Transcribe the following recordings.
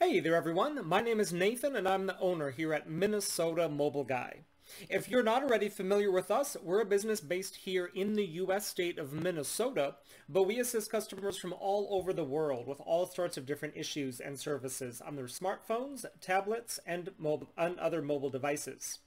Hey there everyone, my name is Nathan and I'm the owner here at Minnesota Mobile Guy. If you're not already familiar with us, we're a business based here in the US state of Minnesota, but we assist customers from all over the world with all sorts of different issues and services on their smartphones, tablets, and, mobile, and other mobile devices.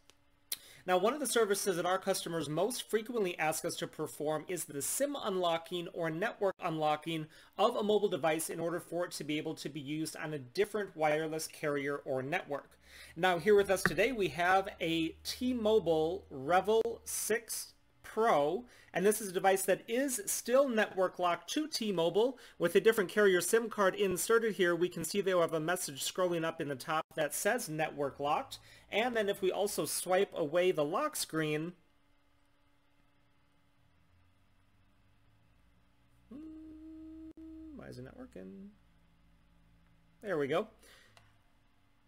Now, one of the services that our customers most frequently ask us to perform is the SIM unlocking or network unlocking of a mobile device in order for it to be able to be used on a different wireless carrier or network. Now, here with us today, we have a T-Mobile REVVL 6 Pro, and this is a device that is still network locked to T-Mobile with a different carrier SIM card inserted here. We can see they have a message scrolling up in the top that says network locked. And then if we also swipe away the lock screen, hmm, why is it not working? There we go.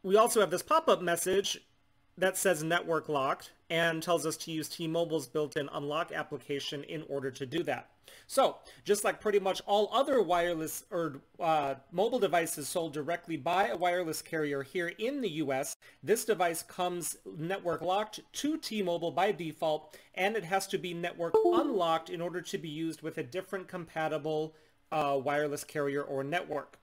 We also have this pop-up message that says network locked and tells us to use T-Mobile's built-in unlock application in order to do that. So just like pretty much all other wireless or uh, mobile devices sold directly by a wireless carrier here in the US, this device comes network locked to T-Mobile by default and it has to be network unlocked in order to be used with a different compatible uh, wireless carrier or network.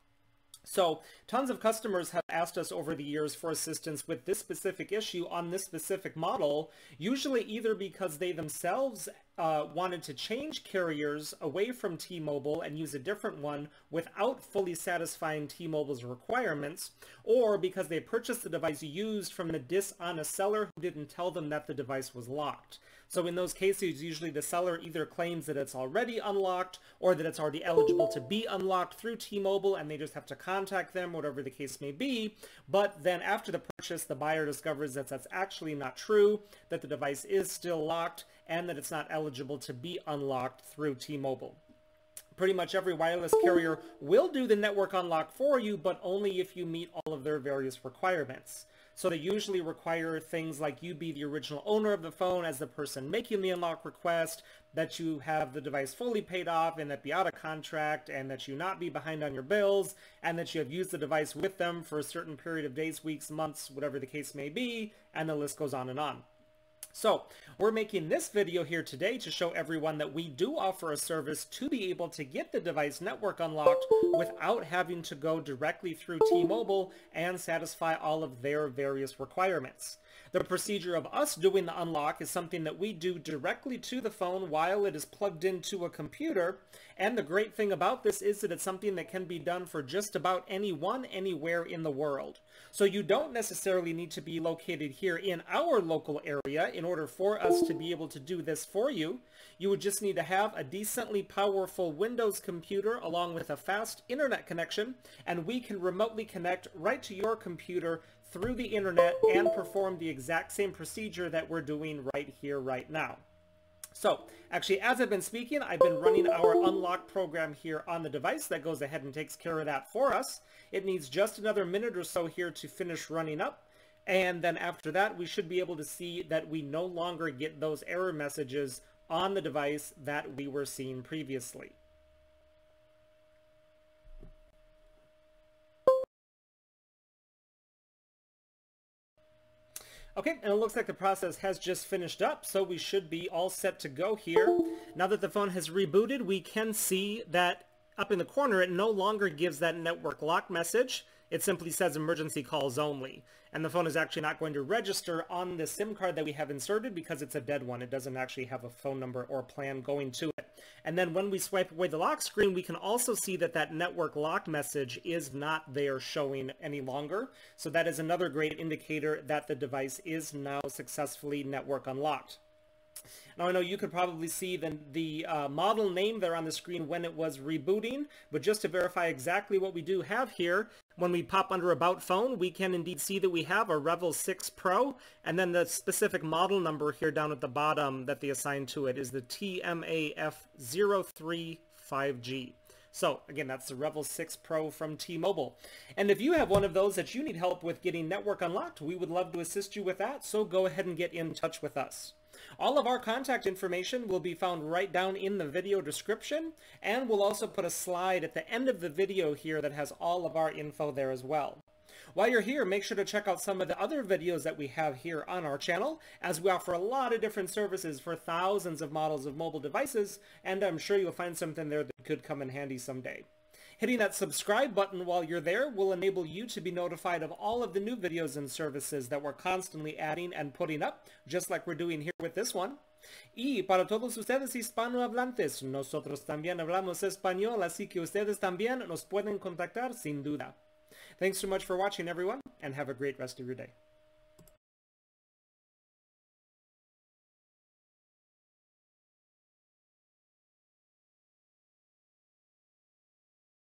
So tons of customers have asked us over the years for assistance with this specific issue on this specific model, usually either because they themselves uh, wanted to change carriers away from T-Mobile and use a different one without fully satisfying T-Mobile's requirements, or because they purchased the device used from a dishonest seller who didn't tell them that the device was locked. So in those cases, usually the seller either claims that it's already unlocked or that it's already eligible to be unlocked through T-Mobile and they just have to contact them, whatever the case may be. But then after the purchase, the buyer discovers that that's actually not true, that the device is still locked, and that it's not eligible to be unlocked through T-Mobile pretty much every wireless carrier will do the network unlock for you, but only if you meet all of their various requirements. So they usually require things like you be the original owner of the phone as the person making the unlock request, that you have the device fully paid off and that be out of contract and that you not be behind on your bills and that you have used the device with them for a certain period of days, weeks, months, whatever the case may be, and the list goes on and on. So we're making this video here today to show everyone that we do offer a service to be able to get the device network unlocked without having to go directly through T-Mobile and satisfy all of their various requirements. The procedure of us doing the unlock is something that we do directly to the phone while it is plugged into a computer. And the great thing about this is that it's something that can be done for just about anyone, anywhere in the world. So you don't necessarily need to be located here in our local area in order for us to be able to do this for you. You would just need to have a decently powerful Windows computer along with a fast internet connection, and we can remotely connect right to your computer through the internet and perform the exact same procedure that we're doing right here, right now. So actually, as I've been speaking, I've been running our unlock program here on the device that goes ahead and takes care of that for us. It needs just another minute or so here to finish running up. And then after that, we should be able to see that we no longer get those error messages on the device that we were seeing previously. Okay, and it looks like the process has just finished up, so we should be all set to go here. Now that the phone has rebooted, we can see that up in the corner, it no longer gives that network lock message. It simply says emergency calls only. And the phone is actually not going to register on the SIM card that we have inserted because it's a dead one. It doesn't actually have a phone number or plan going to it. And then when we swipe away the lock screen, we can also see that that network lock message is not there showing any longer. So that is another great indicator that the device is now successfully network unlocked. Now I know you could probably see the, the uh, model name there on the screen when it was rebooting, but just to verify exactly what we do have here, when we pop under About Phone, we can indeed see that we have a REVVL 6 Pro, and then the specific model number here down at the bottom that they assigned to it is the TMAF035G. So again, that's the REVVL 6 Pro from T-Mobile. And if you have one of those that you need help with getting network unlocked, we would love to assist you with that. So go ahead and get in touch with us. All of our contact information will be found right down in the video description, and we'll also put a slide at the end of the video here that has all of our info there as well. While you're here, make sure to check out some of the other videos that we have here on our channel, as we offer a lot of different services for thousands of models of mobile devices, and I'm sure you'll find something there that could come in handy someday. Hitting that subscribe button while you're there will enable you to be notified of all of the new videos and services that we're constantly adding and putting up, just like we're doing here with this one. Y para todos ustedes hispanohablantes, nosotros también hablamos español, así que ustedes también nos pueden contactar sin duda. Thanks so much for watching everyone, and have a great rest of your day.